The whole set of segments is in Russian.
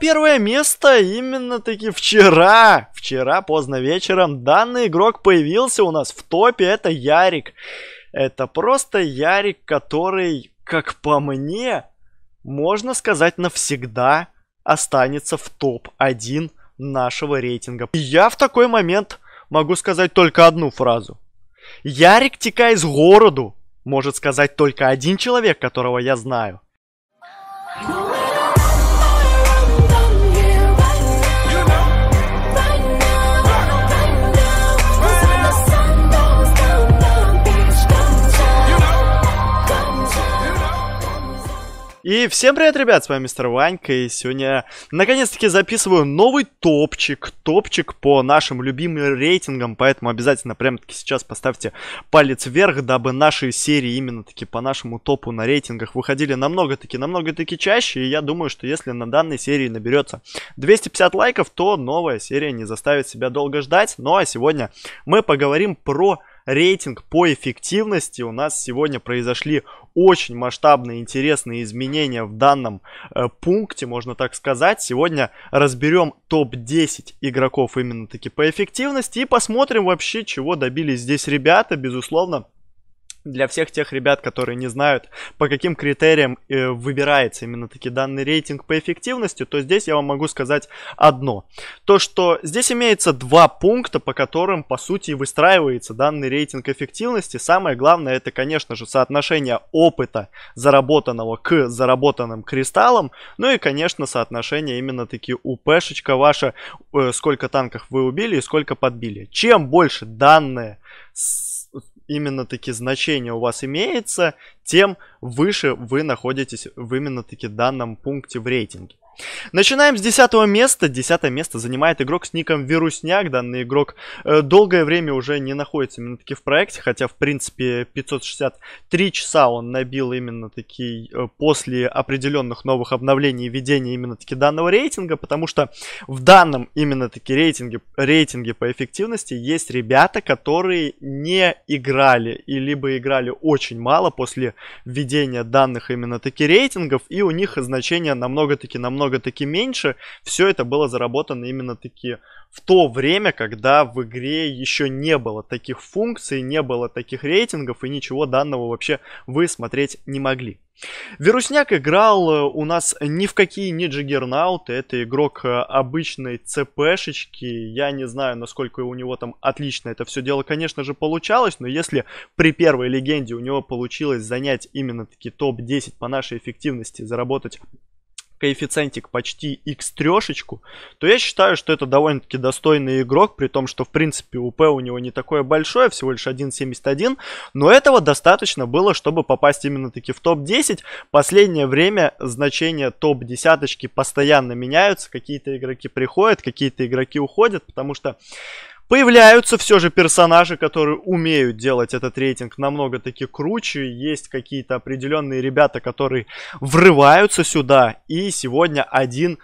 Первое место именно таки вчера, вчера поздно вечером данный игрок появился у нас в топе, это Ярик. Это просто Ярик, который, как по мне, можно сказать навсегда останется в топ-1 нашего рейтинга. И я в такой момент могу сказать только одну фразу. Ярик текай из городу, может сказать только один человек, которого я знаю. И всем привет, ребят, с вами мистер Ванька, и сегодня наконец-таки записываю новый топчик, топчик по нашим любимым рейтингам, поэтому обязательно прямо-таки сейчас поставьте палец вверх, дабы наши серии именно-таки по нашему топу на рейтингах выходили намного-таки, намного-таки чаще, и я думаю, что если на данной серии наберется 250 лайков, то новая серия не заставит себя долго ждать, ну а сегодня мы поговорим про рейтинг по эффективности. У нас сегодня произошли очень масштабные, интересные изменения в данном э, пункте, можно так сказать. Сегодня разберем топ-10 игроков именно таки по эффективности и посмотрим вообще, чего добились здесь ребята. Безусловно, для всех тех ребят, которые не знают, по каким критериям э, выбирается именно таки данный рейтинг по эффективности, то здесь я вам могу сказать одно. То, что здесь имеется два пункта, по которым, по сути, выстраивается данный рейтинг эффективности. Самое главное, это, конечно же, соотношение опыта, заработанного к заработанным кристаллам. Ну и, конечно, соотношение именно таки УПшечка ваша, э, сколько танков вы убили и сколько подбили. Чем больше данные именно таки значение у вас имеется, тем выше вы находитесь в именно таки данном пункте в рейтинге. Начинаем с 10 места. 10 место занимает игрок с ником Вирусняк. Данный игрок э, долгое время уже не находится именно таки в проекте, хотя в принципе 563 часа он набил именно таки э, после определенных новых обновлений введения именно таки данного рейтинга, потому что в данном именно таки рейтинге, рейтинге по эффективности есть ребята, которые не играли и либо играли очень мало после введения данных именно таки рейтингов, и у них значение намного-таки намного намного-таки меньше. Все это было заработано именно таки в то время, когда в игре еще не было таких функций, не было таких рейтингов и ничего данного вообще вы смотреть не могли. Вирусняк играл э, у нас ни в какие не джиггернауты, это игрок э, обычной ЦПшечки, я не знаю, насколько у него там отлично это все дело, конечно же, получалось, но если при первой легенде у него получилось занять именно таки топ-10 по нашей эффективности, заработать коэффициентик почти x трешечку, то я считаю, что это довольно-таки достойный игрок, при том, что в принципе УП у него не такое большое, всего лишь 1.71, но этого достаточно было, чтобы попасть именно таки в топ-10. Последнее время значения топ-десяточки постоянно меняются, какие-то игроки приходят, какие-то игроки уходят, потому что Появляются все же персонажи, которые умеют делать этот рейтинг намного таки круче. Есть какие-то определенные ребята, которые врываются сюда. И сегодня один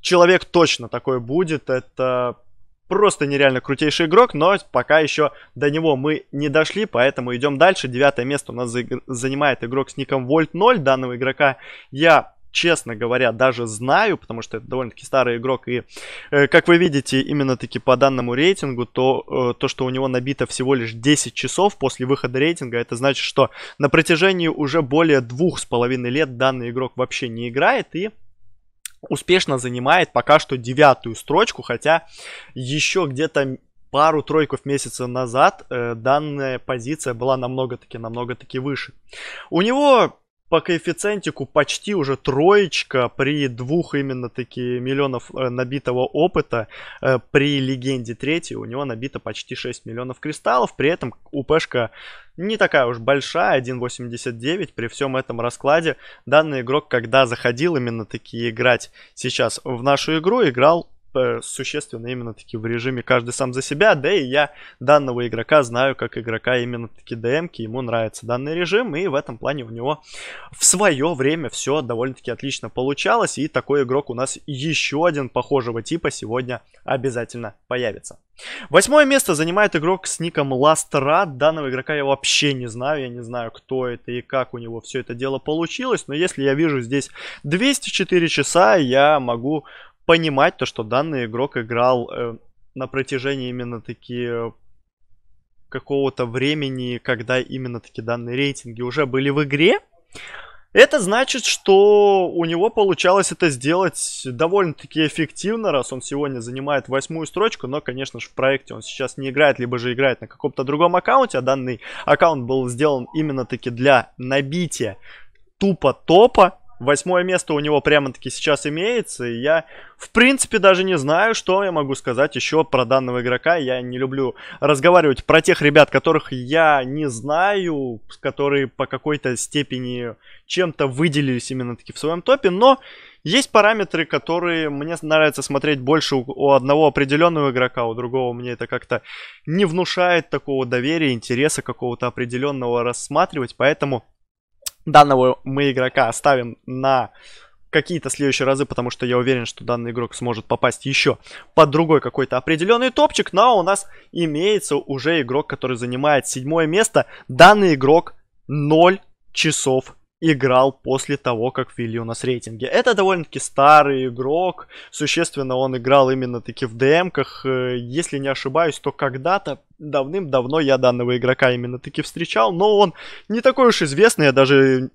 человек точно такой будет. Это просто нереально крутейший игрок, но пока еще до него мы не дошли, поэтому идем дальше. Девятое место у нас занимает игрок с ником Volt 0. Данного игрока я честно говоря, даже знаю, потому что это довольно-таки старый игрок, и, э, как вы видите, именно таки по данному рейтингу, то, э, то, что у него набито всего лишь 10 часов после выхода рейтинга, это значит, что на протяжении уже более двух с половиной лет данный игрок вообще не играет, и успешно занимает пока что девятую строчку, хотя еще где-то пару-тройку месяцев назад э, данная позиция была намного-таки, намного-таки выше. У него по коэффициентику почти уже троечка при двух именно таки миллионов э, набитого опыта. Э, при легенде третьей у него набито почти 6 миллионов кристаллов. При этом УПшка не такая уж большая, 1.89. При всем этом раскладе данный игрок, когда заходил именно таки играть сейчас в нашу игру, играл существенно именно таки в режиме каждый сам за себя, да и я данного игрока знаю как игрока именно таки ДМки, ему нравится данный режим, и в этом плане у него в свое время все довольно-таки отлично получалось, и такой игрок у нас еще один похожего типа сегодня обязательно появится. Восьмое место занимает игрок с ником Ластрат. Данного игрока я вообще не знаю. Я не знаю, кто это и как у него все это дело получилось. Но если я вижу здесь 204 часа, я могу понимать то, что данный игрок играл э, на протяжении именно такие какого-то времени, когда именно такие данные рейтинги уже были в игре. Это значит, что у него получалось это сделать довольно-таки эффективно, раз он сегодня занимает восьмую строчку, но, конечно же, в проекте он сейчас не играет, либо же играет на каком-то другом аккаунте, а данный аккаунт был сделан именно-таки для набития тупо топа, Восьмое место у него прямо-таки сейчас имеется. И я, в принципе, даже не знаю, что я могу сказать еще про данного игрока. Я не люблю разговаривать про тех ребят, которых я не знаю, которые по какой-то степени чем-то выделились именно таки в своем топе. Но есть параметры, которые мне нравится смотреть больше у одного определенного игрока, у другого мне это как-то не внушает такого доверия, интереса какого-то определенного рассматривать. Поэтому данного мы игрока оставим на какие-то следующие разы, потому что я уверен, что данный игрок сможет попасть еще под другой какой-то определенный топчик. Но у нас имеется уже игрок, который занимает седьмое место. Данный игрок 0 часов играл после того, как ввели у нас рейтинги. Это довольно-таки старый игрок, существенно он играл именно таки в ДМках. Э, если не ошибаюсь, то когда-то давным-давно я данного игрока именно таки встречал, но он не такой уж известный, я даже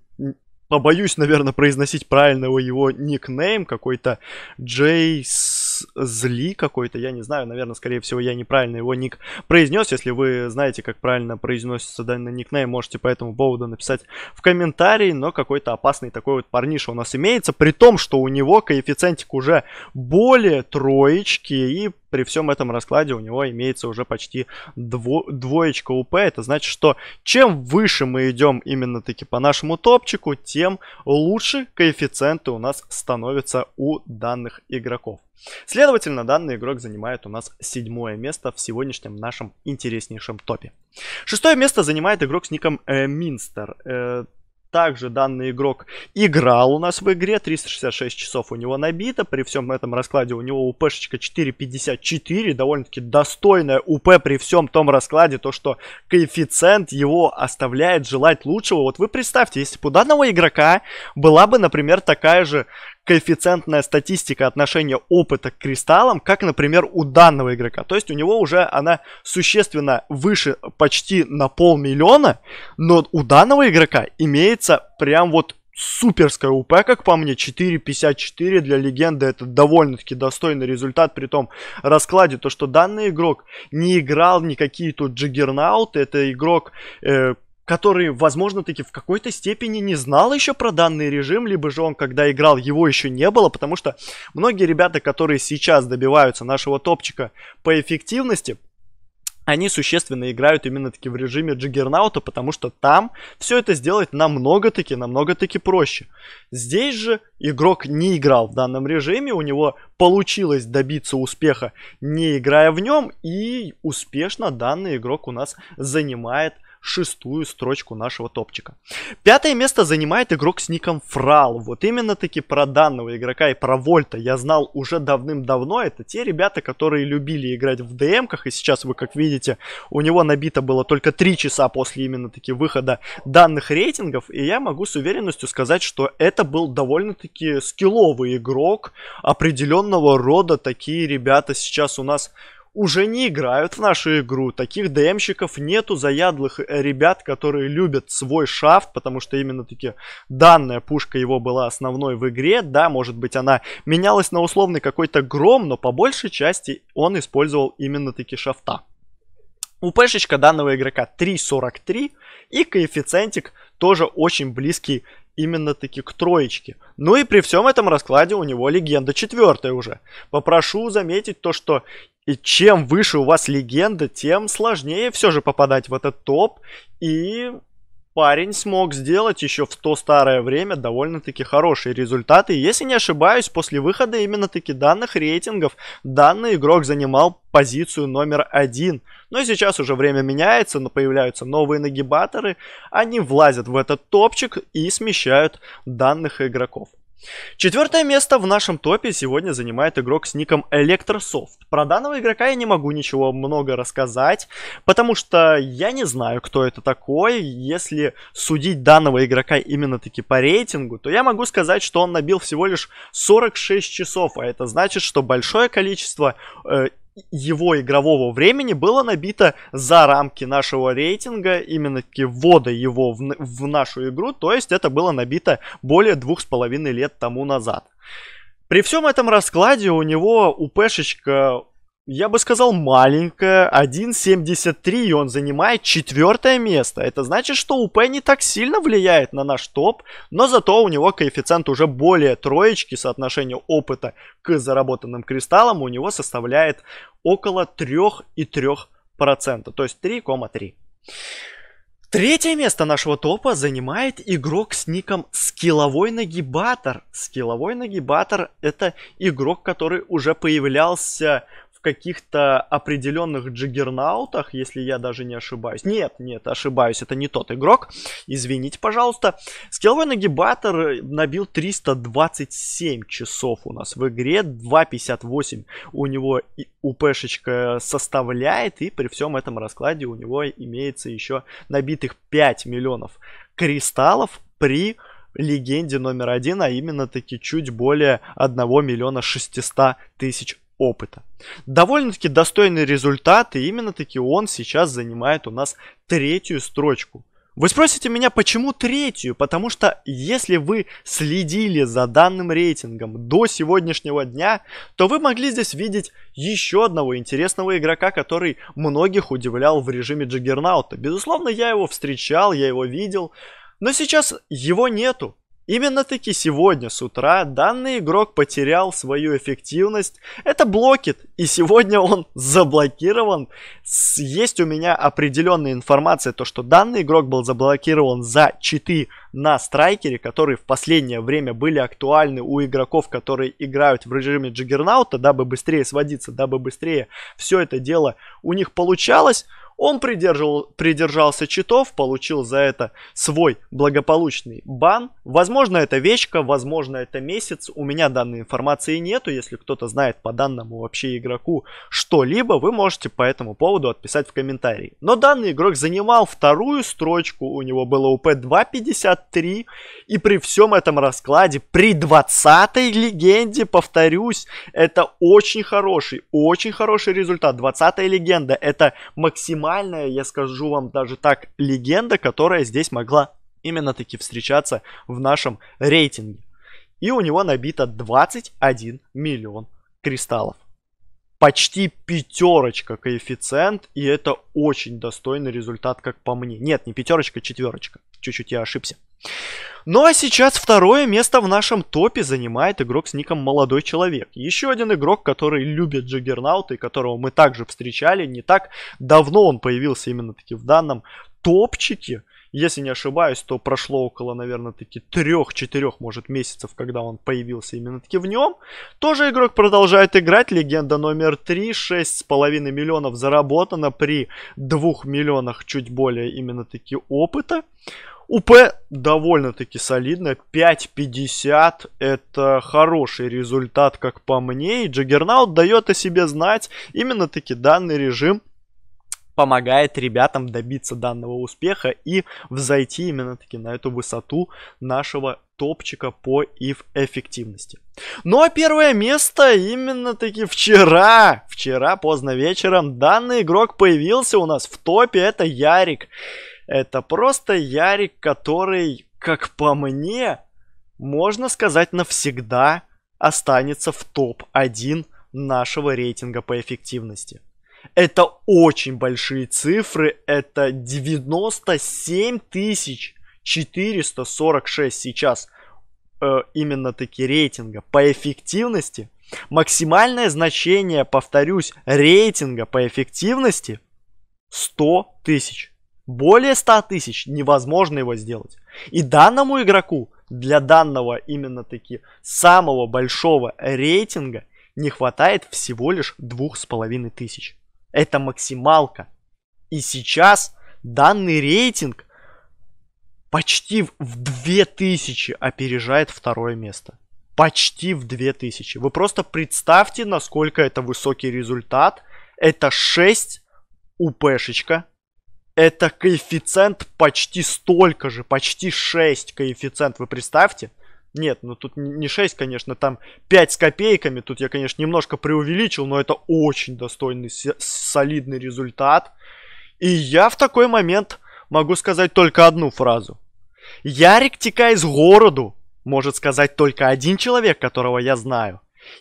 побоюсь, наверное, произносить правильно его никнейм, какой-то Джейс Зли какой-то, я не знаю, наверное, скорее всего, я неправильно его ник произнес. Если вы знаете, как правильно произносится данный никнейм, можете по этому поводу написать в комментарии, но какой-то опасный такой вот парниша у нас имеется, при том, что у него коэффициентик уже более троечки, и при всем этом раскладе у него имеется уже почти дво двоечка УП. Это значит, что чем выше мы идем именно таки по нашему топчику, тем лучше коэффициенты у нас становятся у данных игроков. Следовательно, данный игрок занимает у нас седьмое место в сегодняшнем нашем интереснейшем топе. Шестое место занимает игрок с ником э, Минстер. Э, также данный игрок играл у нас в игре, 366 часов у него набито, при всем этом раскладе у него УПшечка 4.54, довольно-таки достойная УП при всем том раскладе, то что коэффициент его оставляет желать лучшего. Вот вы представьте, если бы у данного игрока была бы, например, такая же коэффициентная статистика отношения опыта к кристаллам, как, например, у данного игрока. То есть у него уже она существенно выше почти на полмиллиона, но у данного игрока имеется прям вот суперская УП, как по мне, 4.54 для легенды, это довольно-таки достойный результат, при том раскладе, то, что данный игрок не играл никакие тут джиггернауты, это игрок, э, который, возможно, таки в какой-то степени не знал еще про данный режим, либо же он, когда играл, его еще не было, потому что многие ребята, которые сейчас добиваются нашего топчика по эффективности, они существенно играют именно таки в режиме Джиггернаута, потому что там все это сделать намного-таки, намного-таки проще. Здесь же игрок не играл в данном режиме, у него получилось добиться успеха, не играя в нем, и успешно данный игрок у нас занимает шестую строчку нашего топчика. Пятое место занимает игрок с ником Фрал. Вот именно таки про данного игрока и про Вольта я знал уже давным-давно. Это те ребята, которые любили играть в ДМках. И сейчас вы, как видите, у него набито было только 3 часа после именно таки выхода данных рейтингов. И я могу с уверенностью сказать, что это был довольно-таки скилловый игрок определенного рода. Такие ребята сейчас у нас уже не играют в нашу игру. Таких ДМщиков нету заядлых э, ребят, которые любят свой шафт, потому что именно таки данная пушка его была основной в игре. Да, может быть она менялась на условный какой-то гром, но по большей части он использовал именно таки шафта. УПшечка данного игрока 3.43 и коэффициентик тоже очень близкий именно таки к троечке. Ну и при всем этом раскладе у него легенда четвертая уже. Попрошу заметить то, что и чем выше у вас легенда, тем сложнее все же попадать в этот топ. И парень смог сделать еще в то старое время довольно-таки хорошие результаты. Если не ошибаюсь, после выхода именно таки данных рейтингов, данный игрок занимал позицию номер один. Но сейчас уже время меняется, но появляются новые нагибаторы, они влазят в этот топчик и смещают данных игроков. Четвертое место в нашем топе сегодня занимает игрок с ником Electrosoft. Про данного игрока я не могу ничего много рассказать, потому что я не знаю, кто это такой. Если судить данного игрока именно таки по рейтингу, то я могу сказать, что он набил всего лишь 46 часов, а это значит, что большое количество э, его игрового времени было набито за рамки нашего рейтинга, именно таки ввода его в, в нашу игру, то есть это было набито более двух с половиной лет тому назад. При всем этом раскладе у него УПшечка я бы сказал, маленькая, 1.73, и он занимает четвертое место. Это значит, что УП не так сильно влияет на наш топ, но зато у него коэффициент уже более троечки, соотношение опыта к заработанным кристаллам у него составляет около 3,3%, то есть 3,3%. Третье место нашего топа занимает игрок с ником Скилловой Нагибатор. Скилловой Нагибатор это игрок, который уже появлялся каких-то определенных джиггернаутах, если я даже не ошибаюсь. Нет, нет, ошибаюсь, это не тот игрок. Извините, пожалуйста. Скилловой нагибатор набил 327 часов у нас в игре. 2.58 у него УПшечка составляет. И при всем этом раскладе у него имеется еще набитых 5 миллионов кристаллов при легенде номер один, а именно таки чуть более 1 миллиона 600 тысяч опыта. Довольно-таки достойный результат, и именно таки он сейчас занимает у нас третью строчку. Вы спросите меня, почему третью? Потому что если вы следили за данным рейтингом до сегодняшнего дня, то вы могли здесь видеть еще одного интересного игрока, который многих удивлял в режиме Джаггернаута. Безусловно, я его встречал, я его видел, но сейчас его нету. Именно-таки сегодня с утра данный игрок потерял свою эффективность. Это блокит, и сегодня он заблокирован. Есть у меня определенная информация, то что данный игрок был заблокирован за читы на страйкере, которые в последнее время были актуальны у игроков, которые играют в режиме Джиггернаута, дабы быстрее сводиться, дабы быстрее все это дело у них получалось. Он придерживал, придержался читов, получил за это свой благополучный бан. Возможно, это вечка, возможно, это месяц. У меня данной информации нету. Если кто-то знает по данному вообще игроку что-либо, вы можете по этому поводу отписать в комментарии. Но данный игрок занимал вторую строчку, у него было УП 2.53. И при всем этом раскладе, при 20 легенде, повторюсь, это очень хороший, очень хороший результат. 20 легенда это максимальная, я скажу вам даже так, легенда, которая здесь могла именно таки встречаться в нашем рейтинге. И у него набито 21 миллион кристаллов. Почти пятерочка коэффициент, и это очень достойный результат, как по мне. Нет, не пятерочка, четверочка. Чуть-чуть я ошибся. Ну а сейчас второе место в нашем топе занимает игрок с ником Молодой Человек. Еще один игрок, который любит Джаггернаута и которого мы также встречали. Не так давно он появился именно таки в данном топчике. Если не ошибаюсь, то прошло около, наверное, таки трех-четырех, может, месяцев, когда он появился именно таки в нем. Тоже игрок продолжает играть. Легенда номер 3. 6,5 миллионов заработано при 2 миллионах чуть более именно таки опыта. УП довольно-таки солидно, 5.50 это хороший результат, как по мне, и Джаггернаут дает о себе знать, именно-таки данный режим помогает ребятам добиться данного успеха и взойти именно-таки на эту высоту нашего топчика по их эффективности. Ну а первое место именно-таки вчера, вчера поздно вечером данный игрок появился у нас в топе, это Ярик. Это просто Ярик, который, как по мне, можно сказать навсегда останется в топ-1 нашего рейтинга по эффективности. Это очень большие цифры, это 97 446 сейчас э, именно таки рейтинга по эффективности. Максимальное значение, повторюсь, рейтинга по эффективности 100 тысяч. Более 100 тысяч невозможно его сделать. И данному игроку для данного именно таки самого большого рейтинга не хватает всего лишь двух с половиной тысяч. Это максималка. И сейчас данный рейтинг почти в 2000 опережает второе место. Почти в 2000. Вы просто представьте, насколько это высокий результат. Это 6 УПшечка. Это коэффициент почти столько же, почти 6 коэффициент, вы представьте. Нет, ну тут не 6, конечно, там 5 с копейками. Тут я, конечно, немножко преувеличил, но это очень достойный, солидный результат. И я в такой момент могу сказать только одну фразу. Ярик Тика из городу может сказать только один человек, которого я знаю.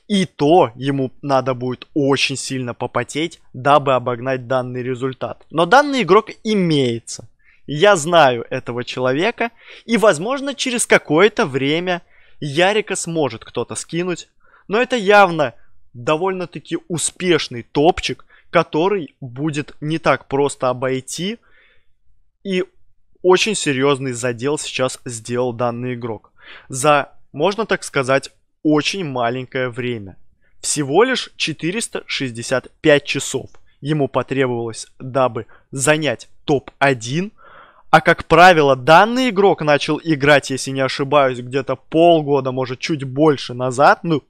И то ему надо будет очень сильно попотеть, дабы обогнать данный результат. Но данный игрок имеется. Я знаю этого человека, и возможно через какое-то время Ярика сможет кто-то скинуть. Но это явно довольно-таки успешный топчик, который будет не так просто обойти. И очень серьезный задел сейчас сделал данный игрок. За, можно так сказать, очень маленькое время. Всего лишь 465 часов ему потребовалось, дабы занять топ-1. А как правило, данный игрок начал играть, если не ошибаюсь, где-то полгода, может чуть больше назад. Ну,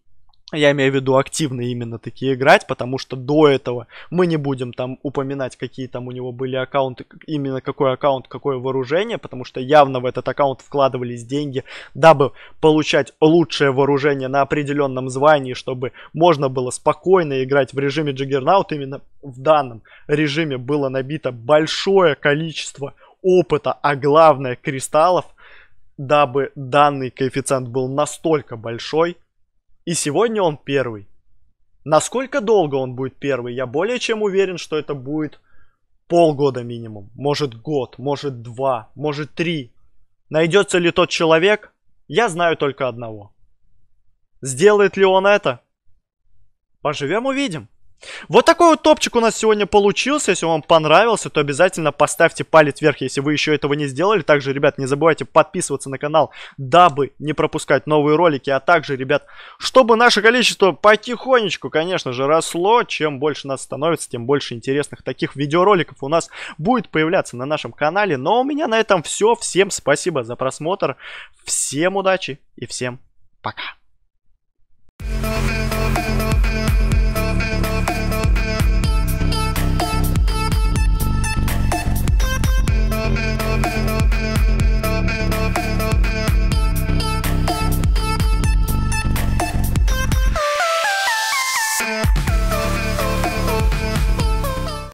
я имею в виду активно именно такие играть, потому что до этого мы не будем там упоминать, какие там у него были аккаунты, именно какой аккаунт, какое вооружение, потому что явно в этот аккаунт вкладывались деньги, дабы получать лучшее вооружение на определенном звании, чтобы можно было спокойно играть в режиме Джиггернаут. Именно в данном режиме было набито большое количество опыта, а главное кристаллов, дабы данный коэффициент был настолько большой, и сегодня он первый. Насколько долго он будет первый, я более чем уверен, что это будет полгода минимум. Может год, может два, может три. Найдется ли тот человек, я знаю только одного. Сделает ли он это? Поживем увидим. Вот такой вот топчик у нас сегодня получился. Если вам понравился, то обязательно поставьте палец вверх, если вы еще этого не сделали. Также, ребят, не забывайте подписываться на канал, дабы не пропускать новые ролики. А также, ребят, чтобы наше количество потихонечку, конечно же, росло. Чем больше нас становится, тем больше интересных таких видеороликов у нас будет появляться на нашем канале. Но у меня на этом все. Всем спасибо за просмотр. Всем удачи и всем пока.